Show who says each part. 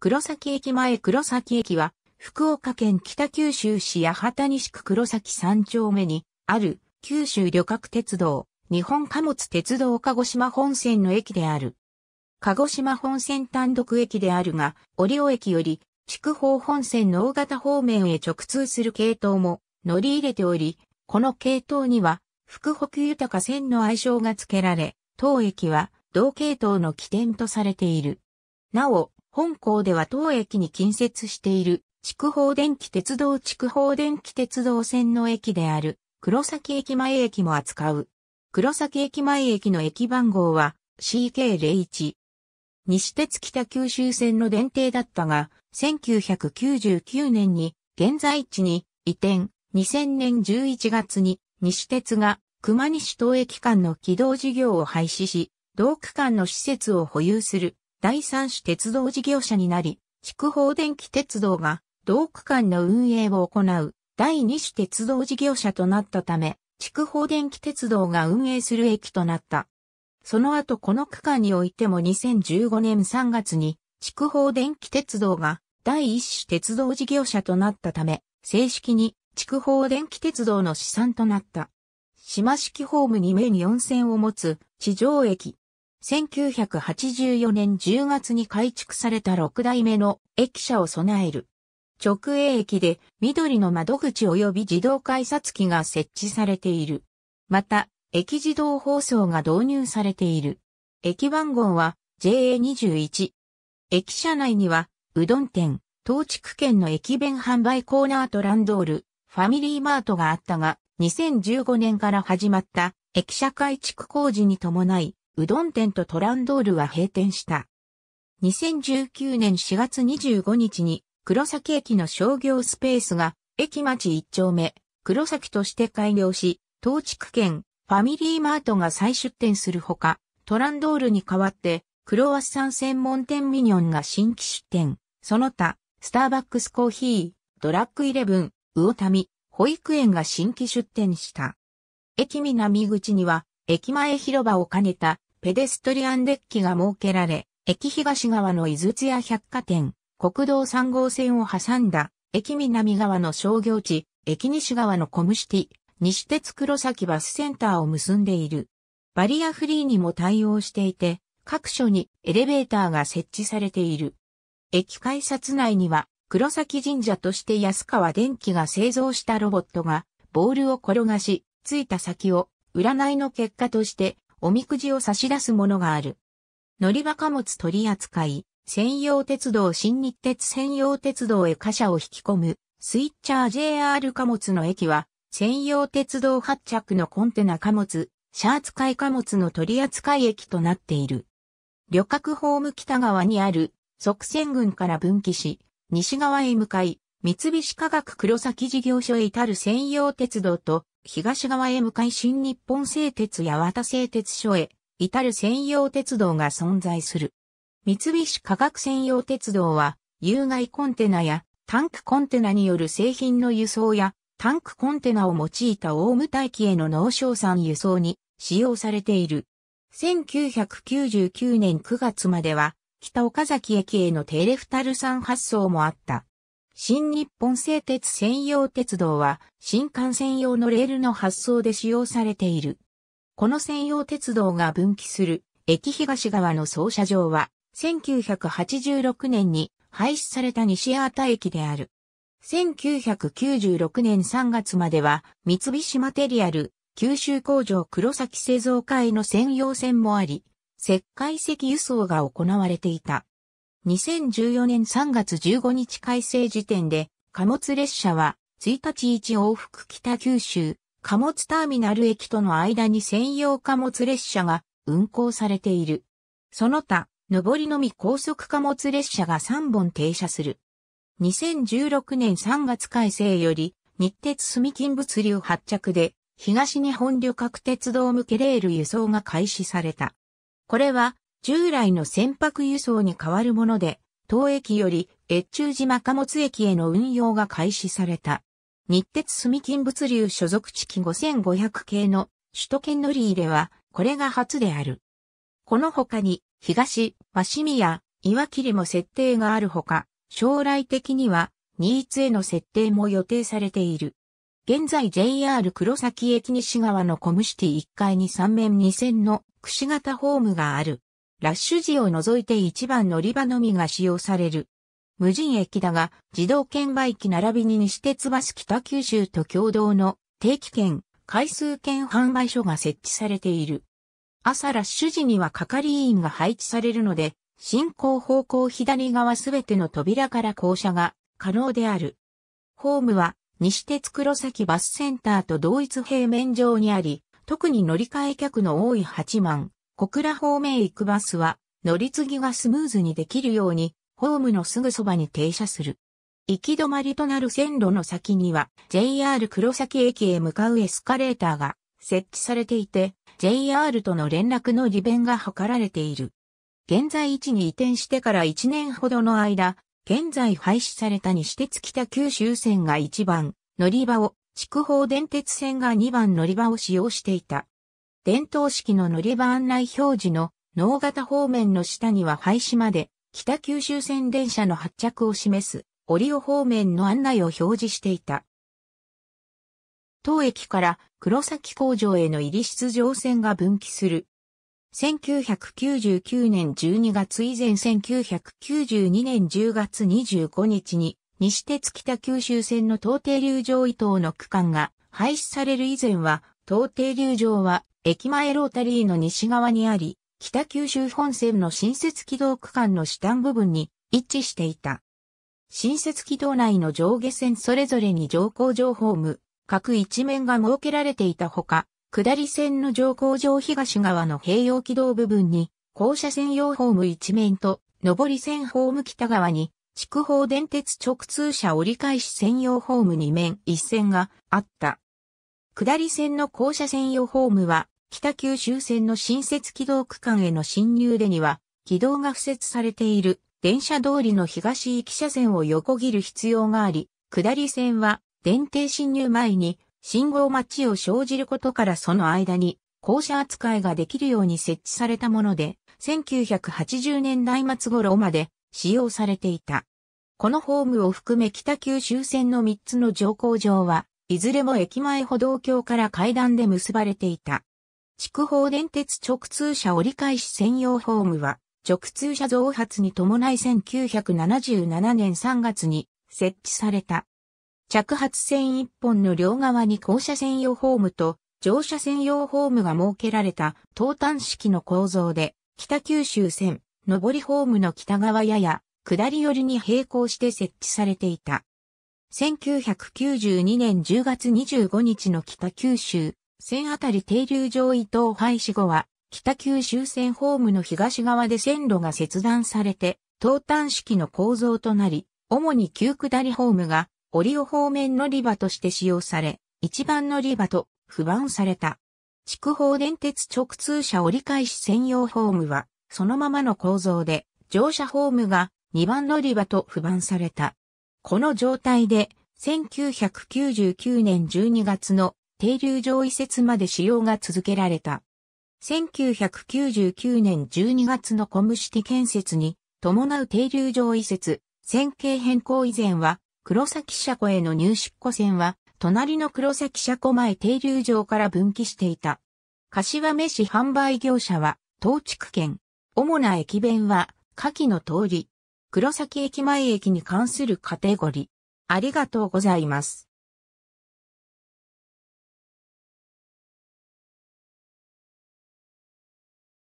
Speaker 1: 黒崎駅前黒崎駅は、福岡県北九州市八幡西区黒崎三丁目にある九州旅客鉄道、日本貨物鉄道鹿児島本線の駅である。鹿児島本線単独駅であるが、折尾駅より筑豊本線の大型方面へ直通する系統も乗り入れており、この系統には、福北豊線の愛称が付けられ、当駅は同系統の起点とされている。なお、本校では当駅に近接している筑豊電気鉄道筑豊電気鉄道線の駅である黒崎駅前駅も扱う。黒崎駅前駅の駅番号は CK01。西鉄北九州線の電停だったが、1999年に現在地に移転、2000年11月に西鉄が熊西東駅間の軌道事業を廃止し、同区間の施設を保有する第三種鉄道事業者になり、筑豊電気鉄道が同区間の運営を行う第二種鉄道事業者となったため、筑豊電気鉄道が運営する駅となった。その後この区間においても2015年3月に筑豊電気鉄道が第一種鉄道事業者となったため、正式に筑豊電気鉄道の資産となった。島式ホーム2面4線を持つ地上駅。1984年10月に改築された6代目の駅舎を備える。直営駅で緑の窓口及び自動改札機が設置されている。また、駅自動放送が導入されている。駅番号は JA21。駅舎内には、うどん店、東地区圏の駅弁販売コーナーとランドール、ファミリーマートがあったが、2015年から始まった駅舎改築工事に伴い、うどん店とトランドールは閉店した。2019年4月25日に黒崎駅の商業スペースが駅町一丁目、黒崎として開業し、東地区圏、ファミリーマートが再出店するほか、トランドールに代わって、クロワッサン専門店ミニョンが新規出店、その他、スターバックスコーヒー、ドラッグイレブン、魚民、保育園が新規出店した。駅南口には、駅前広場を兼ねたペデストリアンデッキが設けられ、駅東側の井筒屋百貨店、国道3号線を挟んだ駅南側の商業地、駅西側のコムシティ、西鉄黒崎バスセンターを結んでいる。バリアフリーにも対応していて、各所にエレベーターが設置されている。駅改札内には、黒崎神社として安川電機が製造したロボットが、ボールを転がし、ついた先を、占いの結果として、おみくじを差し出すものがある。乗り場貨物取扱い、専用鉄道新日鉄専用鉄道へ貨車を引き込むスイッチャー JR 貨物の駅は専用鉄道発着のコンテナ貨物、シャー使い貨物の取扱い駅となっている。旅客ホーム北側にある側線群から分岐し、西側へ向かい、三菱化学黒崎事業所へ至る専用鉄道と、東側へ向かい新日本製鉄や綿製鉄所へ至る専用鉄道が存在する。三菱化学専用鉄道は、有害コンテナやタンクコンテナによる製品の輸送やタンクコンテナを用いた大務待機への農商産輸送に使用されている。1999年9月までは北岡崎駅へのテレフタル産発送もあった。新日本製鉄専用鉄道は新幹線用のレールの発送で使用されている。この専用鉄道が分岐する駅東側の操車場は1986年に廃止された西八幡駅である。1996年3月までは三菱マテリアル九州工場黒崎製造会の専用線もあり、石灰石輸送が行われていた。2014年3月15日改正時点で貨物列車は1日1往復北九州貨物ターミナル駅との間に専用貨物列車が運行されている。その他、上りのみ高速貨物列車が3本停車する。2016年3月改正より、日鉄住金物流発着で、東日本旅客鉄道向けレール輸送が開始された。これは、従来の船舶輸送に代わるもので、当駅より越中島貨物駅への運用が開始された。日鉄住金物流所属地期5500系の首都圏乗り入れは、これが初である。この他に、東、鷲宮、岩切も設定があるほか、将来的には、新津への設定も予定されている。現在 JR 黒崎駅西側のコムシティ1階に3面2線のくし型ホームがある。ラッシュ時を除いて一番乗り場のみが使用される。無人駅だが、自動券売機並びに西鉄バス北九州と共同の定期券、回数券販売所が設置されている。朝ラッシュ時には係員が配置されるので、進行方向左側すべての扉から降車が可能である。ホームは西鉄黒崎バスセンターと同一平面上にあり、特に乗り換え客の多い8万、小倉方面行くバスは乗り継ぎがスムーズにできるように、ホームのすぐそばに停車する。行き止まりとなる線路の先には JR 黒崎駅へ向かうエスカレーターが設置されていて、JR との連絡の利便が図られている。現在位置に移転してから1年ほどの間、現在廃止された西鉄北九州線が1番乗り場を、筑豊電鉄線が2番乗り場を使用していた。伝統式の乗り場案内表示の脳型方面の下には廃止まで北九州線電車の発着を示すオリオ方面の案内を表示していた。当駅から黒崎工場への入り出場線が分岐する。1999年12月以前1992年10月25日に西鉄北九州線の東帝流上伊東の区間が廃止される以前は東帝流上は駅前ロータリーの西側にあり、北九州本線の新設軌道区間の下部分に位置していた。新設軌道内の上下線それぞれに乗降場ホーム、各一面が設けられていたほか、下り線の乗降場東側の併用軌道部分に、降車専用ホーム一面と、上り線ホーム北側に、筑豊電鉄直通車折り返し専用ホーム二面一線があった。下り線の降車専用ホームは、北九州線の新設軌道区間への進入でには、軌道が敷設されている電車通りの東行き車線を横切る必要があり、下り線は電停進入前に信号待ちを生じることからその間に降車扱いができるように設置されたもので、1980年代末頃まで使用されていた。このホームを含め北九州線の3つの乗降場は、いずれも駅前歩道橋から階段で結ばれていた。筑豊電鉄直通車折り返し専用ホームは、直通車増発に伴い1977年3月に設置された。着発線一本の両側に降車専用ホームと乗車専用ホームが設けられた東端式の構造で、北九州線、上りホームの北側やや下り寄りに並行して設置されていた。1992年10月25日の北九州線あたり停留場伊東廃止後は、北九州線ホームの東側で線路が切断されて、東端式の構造となり、主に旧下りホームが、オリオ方面乗り場として使用され、一番乗り場と不番された。筑豊電鉄直通車折り返し専用ホームは、そのままの構造で、乗車ホームが二番乗り場と不番された。この状態で、1999年12月の停留場移設まで使用が続けられた。1999年12月のコムシティ建設に伴う停留場移設、線形変更以前は黒崎車庫への入出庫線は隣の黒崎車庫前停留場から分岐していた。柏目市販売業者は東地区県。主な駅弁は下記の通り。黒崎駅前駅に関するカテゴリー。ありがとうございます。